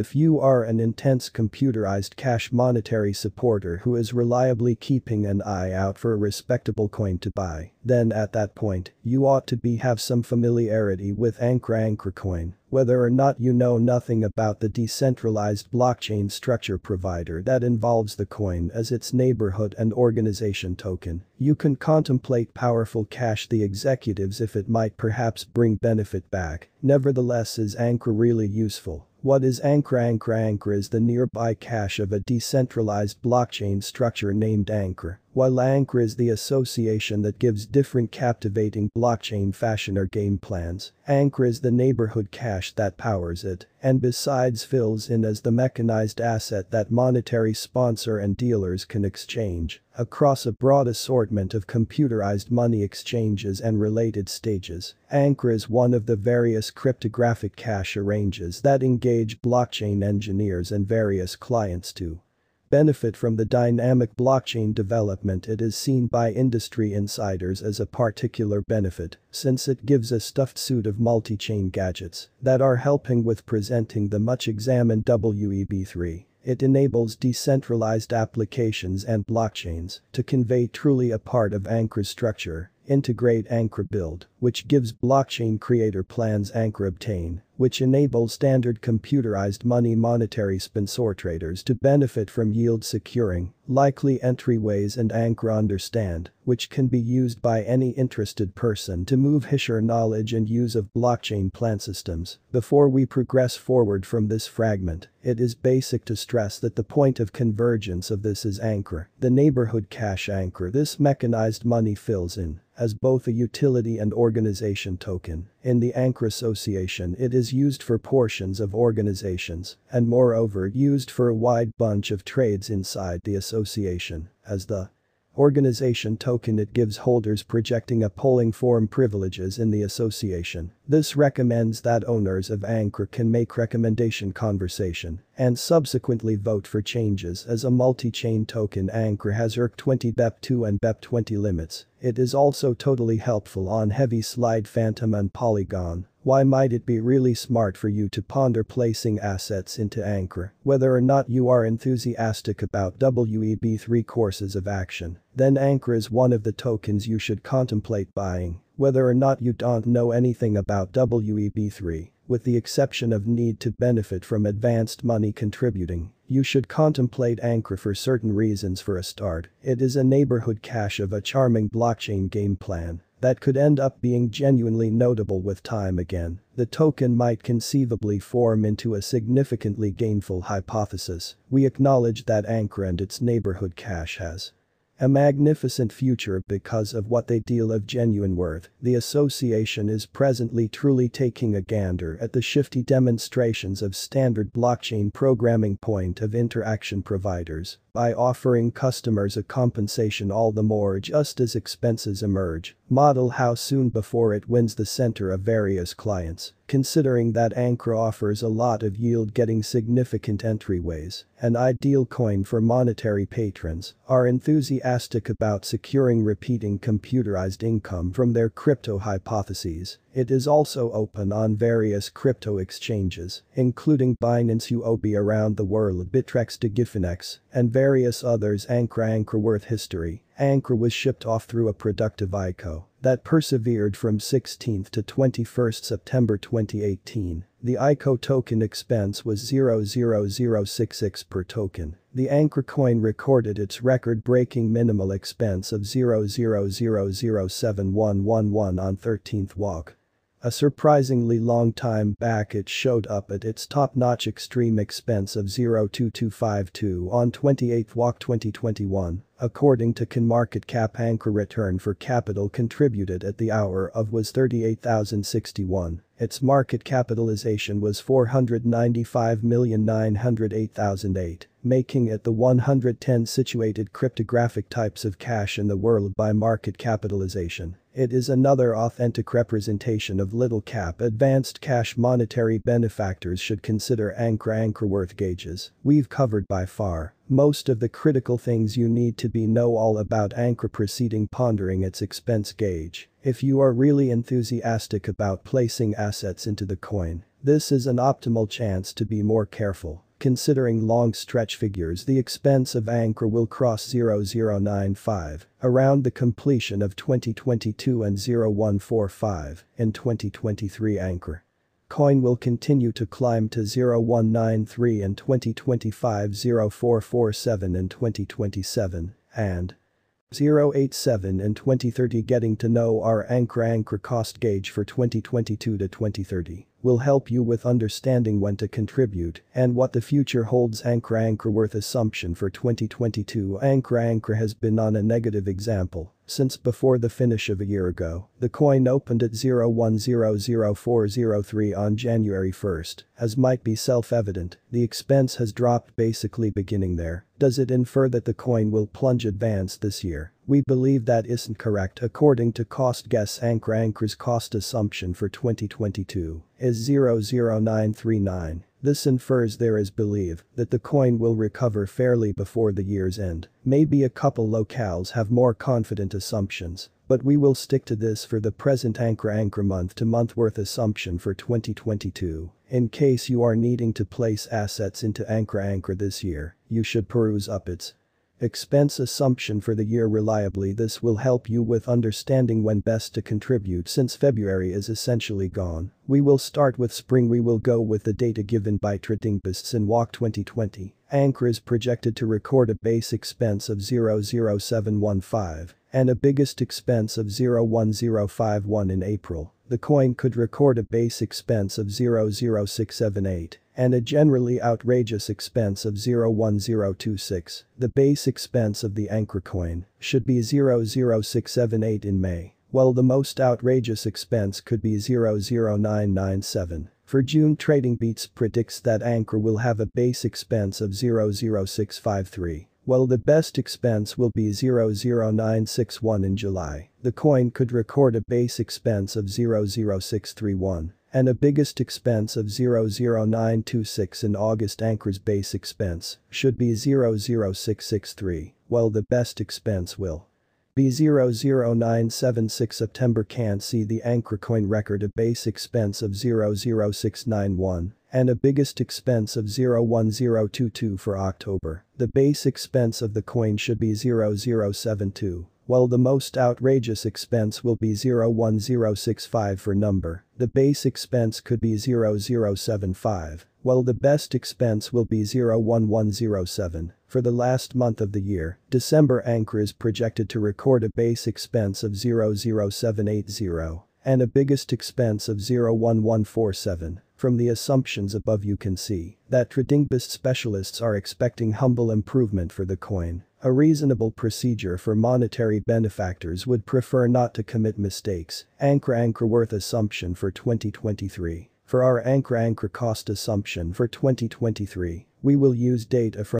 If you are an intense computerized cash monetary supporter who is reliably keeping an eye out for a respectable coin to buy, then at that point, you ought to be have some familiarity with Ankra Ankra coin, whether or not you know nothing about the decentralized blockchain structure provider that involves the coin as its neighborhood and organization token, you can contemplate powerful cash the executives if it might perhaps bring benefit back, nevertheless is Ankr really useful? What is Ankr? Ankr Ankra is the nearby cache of a decentralized blockchain structure named Ankra, while Ankra is the association that gives different captivating blockchain fashion or game plans, Ankra is the neighborhood cache that powers it, and besides fills in as the mechanized asset that monetary sponsor and dealers can exchange across a broad assortment of computerized money exchanges and related stages. Ankra is one of the various cryptographic cache arranges that engage blockchain engineers and various clients to benefit from the dynamic blockchain development it is seen by industry insiders as a particular benefit since it gives a stuffed suit of multi-chain gadgets that are helping with presenting the much examined WEB3 it enables decentralized applications and blockchains to convey truly a part of Ankr's structure, integrate Ankr build, which gives blockchain creator plans Ankr obtain, which enables standard computerized money monetary sponsor traders to benefit from yield securing, likely entryways and Ankr understand, which can be used by any interested person to move Hisher knowledge and use of blockchain plan systems. Before we progress forward from this fragment, it is basic to stress that the point of convergence of this is Ankr, the neighborhood cash Ankr this mechanized money fills in as both a utility and organization token. In the Ankr Association it is used for portions of organizations and moreover used for a wide bunch of trades inside the association as the organization token it gives holders projecting a polling form privileges in the association. This recommends that owners of Ankr can make recommendation conversation and subsequently vote for changes as a multi-chain token Ankr has ERC20 BEP2 and BEP20 limits. It is also totally helpful on Heavy Slide Fantom and Polygon why might it be really smart for you to ponder placing assets into Ankr, Whether or not you are enthusiastic about WEB3 courses of action, then Ankr is one of the tokens you should contemplate buying. Whether or not you don't know anything about WEB3, with the exception of need to benefit from advanced money contributing, you should contemplate Ankr for certain reasons for a start. It is a neighborhood cache of a charming blockchain game plan that could end up being genuinely notable with time again, the token might conceivably form into a significantly gainful hypothesis. We acknowledge that Ankr and its neighborhood cache has a magnificent future because of what they deal of genuine worth, the association is presently truly taking a gander at the shifty demonstrations of standard blockchain programming point of interaction providers by offering customers a compensation all the more just as expenses emerge, model how soon before it wins the center of various clients, considering that Ankra offers a lot of yield getting significant entryways, an ideal coin for monetary patrons, are enthusiastic about securing repeating computerized income from their crypto hypotheses, it is also open on various crypto exchanges, including Binance UOB around the world Bitrex Bittrex Digifinex, and various others Ankra Ankra worth history. Ankra was shipped off through a productive ICO that persevered from 16th to 21st September 2018. The ICO token expense was 0.0066 per token. The Ankra coin recorded its record-breaking minimal expense of 0.000711 on 13th walk. A surprisingly long time back it showed up at its top-notch extreme expense of 02252 on 28th walk 2021, according to CoinMarketCap Ankra return for capital contributed at the hour of was 38,061, its market capitalization was 495,908,008, making it the 110 situated cryptographic types of cash in the world by market capitalization. It is another authentic representation of little cap advanced cash monetary benefactors should consider Ankra Ankra worth gauges. We've covered by far most of the critical things you need to be know all about Ankr preceding pondering its expense gauge. If you are really enthusiastic about placing assets into the coin, This is an optimal chance to be more careful. Considering long stretch figures the expense of Ankr will cross 0095 around the completion of 2022 and 0145 in 2023 Ankr. Coin will continue to climb to 0193 in 2025 0447 in 2027 and 087 and 2030 Getting to know our Ankr Ankr cost gauge for 2022 to 2030 will help you with understanding when to contribute and what the future holds. Ankr Ankr worth assumption for 2022 Ankr Ankr has been on a negative example since before the finish of a year ago, the coin opened at 01000403 on January 1st, as might be self-evident, the expense has dropped basically beginning there, does it infer that the coin will plunge advance this year? We believe that isn't correct according to cost guess Ankr Ankr's cost assumption for 2022 is 00939 this infers there is belief that the coin will recover fairly before the year's end. Maybe a couple locales have more confident assumptions, but we will stick to this for the present Ankr Ankr month to month worth assumption for 2022. In case you are needing to place assets into Ankr Ankr this year, you should peruse up its Expense assumption for the year reliably this will help you with understanding when best to contribute since February is essentially gone. We will start with spring we will go with the data given by Tradingposts in WOC 2020. Ankr is projected to record a base expense of 00715 and a biggest expense of 01051 in April. The coin could record a base expense of 00678 and a generally outrageous expense of 01026. The base expense of the Ankr coin should be 00678 in May, while the most outrageous expense could be 00997. For June TradingBeasts predicts that Ankr will have a base expense of 00653 while the best expense will be 00961 in July, the coin could record a base expense of 00631 and a biggest expense of 00926 in August Ankr's base expense should be 00663, while the best expense will be 00976 September can't see the Ankr coin record a base expense of 00691 and a biggest expense of 01022 for October. The base expense of the coin should be 0072 while the most outrageous expense will be 01065 for number, the base expense could be 0075, while the best expense will be 01107. For the last month of the year, December Ankr is projected to record a base expense of 00780 and a biggest expense of 01147. From the assumptions above you can see that Tradingpost specialists are expecting humble improvement for the coin. A reasonable procedure for monetary benefactors would prefer not to commit mistakes. Ankr Ankr worth assumption for 2023. For our Ankr Ankr cost assumption for 2023, we will use data from